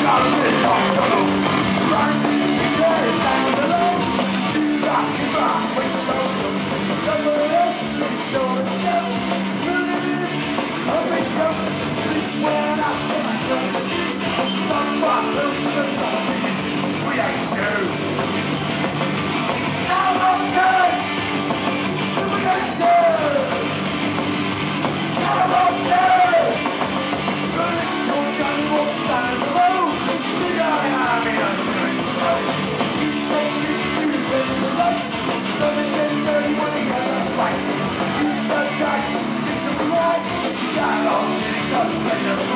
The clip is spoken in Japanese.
Shut this up, Hello.